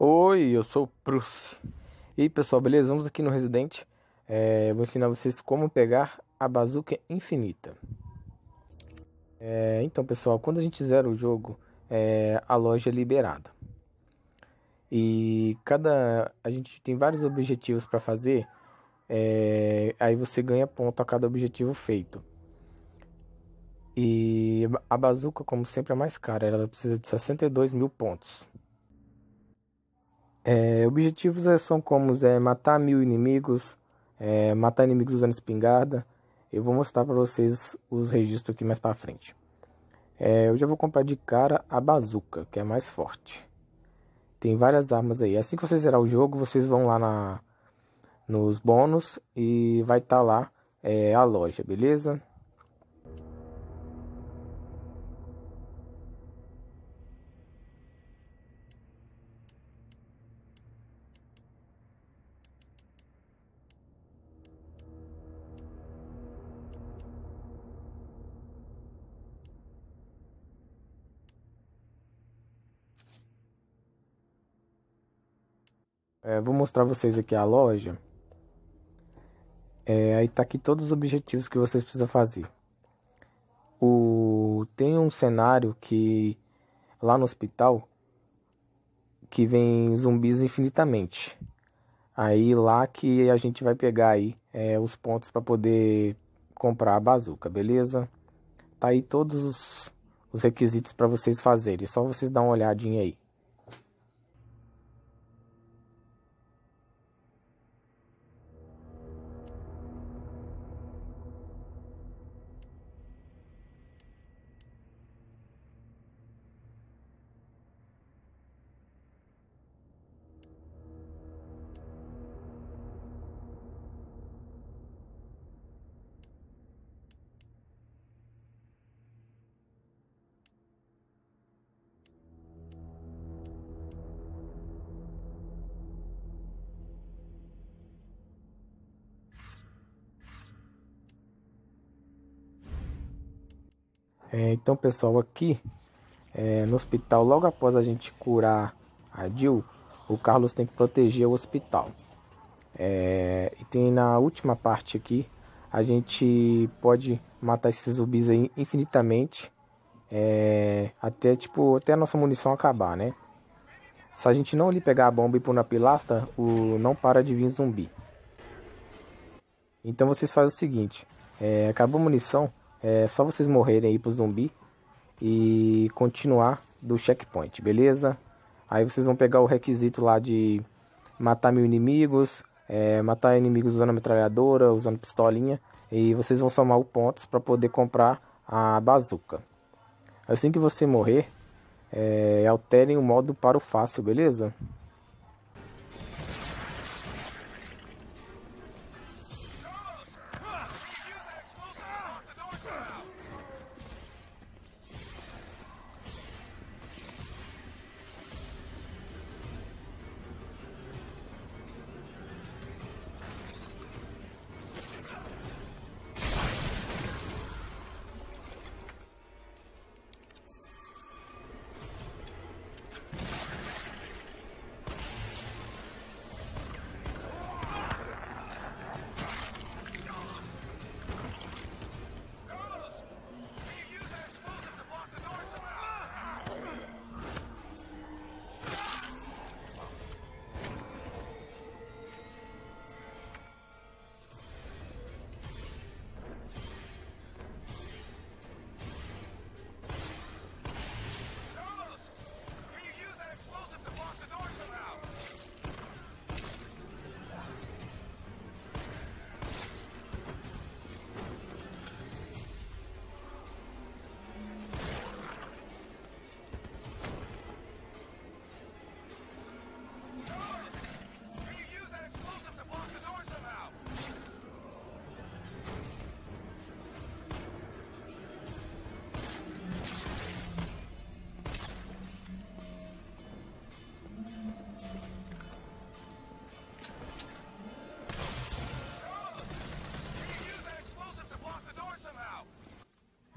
Oi, eu sou o Bruce. E aí, pessoal, beleza? Vamos aqui no Resident. É, vou ensinar vocês como pegar a bazuca infinita. É, então, pessoal, quando a gente zera o jogo, é, a loja é liberada. E cada a gente tem vários objetivos para fazer. É, aí você ganha ponto a cada objetivo feito. E a bazuca, como sempre, é mais cara. Ela precisa de 62 mil pontos. É, objetivos é, são como é, matar mil inimigos, é, matar inimigos usando espingarda. Eu vou mostrar para vocês os registros aqui mais para frente. É, eu já vou comprar de cara a bazuca, que é mais forte. Tem várias armas aí. Assim que você zerar o jogo, vocês vão lá na, nos bônus e vai estar tá lá é, a loja, beleza? É, vou mostrar vocês aqui a loja. É, aí tá aqui todos os objetivos que vocês precisam fazer. O, tem um cenário que lá no hospital que vem zumbis infinitamente. Aí lá que a gente vai pegar aí é, os pontos para poder comprar a bazuca, beleza? Tá aí todos os, os requisitos para vocês fazerem. É só vocês dar uma olhadinha aí. É, então, pessoal, aqui é, no hospital, logo após a gente curar a Jill, o Carlos tem que proteger o hospital. É, e tem na última parte aqui, a gente pode matar esses zumbis aí infinitamente, é, até tipo até a nossa munição acabar, né? Se a gente não ali pegar a bomba e pôr na pilastra, o não para de vir zumbi. Então vocês fazem o seguinte, é, acabou a munição, é só vocês morrerem aí pro zumbi e continuar do checkpoint, beleza? Aí vocês vão pegar o requisito lá de matar mil inimigos, é, matar inimigos usando metralhadora, usando pistolinha. E vocês vão somar os pontos para poder comprar a bazuca. Assim que você morrer, é, alterem o modo para o fácil, beleza?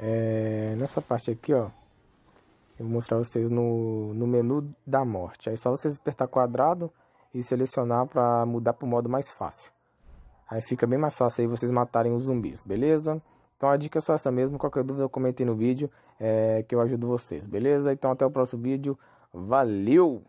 É, nessa parte aqui, ó, Eu vou mostrar vocês no, no menu da morte. Aí só vocês apertar quadrado e selecionar para mudar para o modo mais fácil. Aí fica bem mais fácil aí vocês matarem os zumbis, beleza? Então a dica é só essa mesmo. Qualquer dúvida comentei no vídeo é, que eu ajudo vocês, beleza? Então até o próximo vídeo. Valeu!